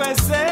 requested.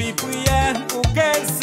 pipi, yeah, é okay.